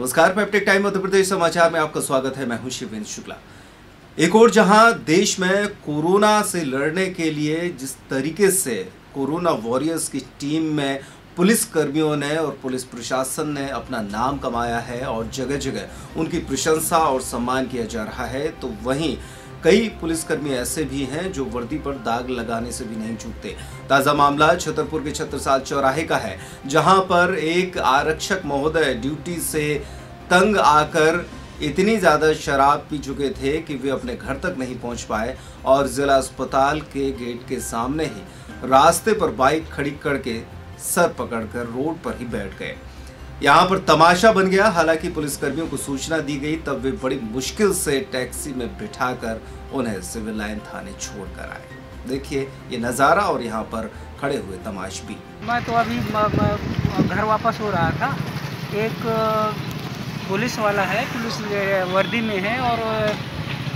नमस्कार peptic time Madhya Pradesh समाचार में आपका स्वागत है। मैं हूँ शिवेंद्र शुक्ला। एक और जहाँ देश में कोरोना से लड़ने के लिए जिस तरीके से कोरोना वॉरियर्स की टीम में पुलिस कर्मियों ने और पुलिस प्रशासन ने अपना नाम कमाया है और जगह जगह उनकी प्रशंसा और सम्मान किया जा रहा है तो वहीं कई पुलिसकर्मी ऐसे भी हैं जो वर्दी पर दाग लगाने से भी नहीं चूकते। ताज़ा मामला छतरपुर के छत्रसाल चौराहे का है, जहाँ पर एक आरक्षक महोदय ड्यूटी से तंग आकर इतनी ज़्यादा शराब पी चुके थे कि वे अपने घर तक नहीं पहुँच पाए और जिला अस्पताल के गेट के सामने ही रास्ते पर बाइक खड़ी करके सर पकड़कर रोड पर ही बैठ गए। यहाँ पर तमाशा बन गया। हालाँकि पुलिसकर्मियों को सूचना दी गई, तब वे बड़ी मुश्किल से टैक्सी में बिठाकर उन्हें सिविल लाइन थाने छोड़कर आए। देखिए ये नज़ारा और यहाँ पर खड़े हुए तमाश भी। मैं तो अभी घर वापस हो रहा था। एक पुलिस वाला है, पुलिस वर्दी में है और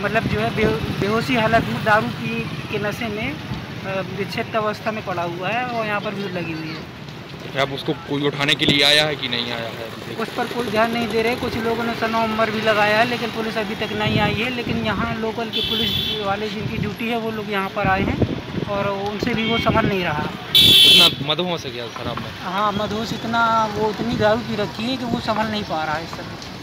मतलब जो है बेहो- बेहोशी हालत में, दारू पी के नशे में विक्षिप्त अवस्था में पड़ा हुआ है और यहाँ पर भीड़ लगी हुई है। आप उसको कोई उठाने के लिए आया है कि नहीं आया है? उस पर कोई ध्यान नहीं दे रहे। कुछ लोगों ने सौ उम्र भी लगाया है लेकिन पुलिस अभी तक नहीं आई है। लेकिन यहाँ लोकल के पुलिस वाले जिनकी ड्यूटी है वो लोग यहाँ पर आए हैं और उनसे भी वो समझ नहीं रहा। इतना मधुओं से गया शराब में हाँ मधुस इतना वो इतनी दारू की रखी है कि वो संभल नहीं पा रहा है इस समय।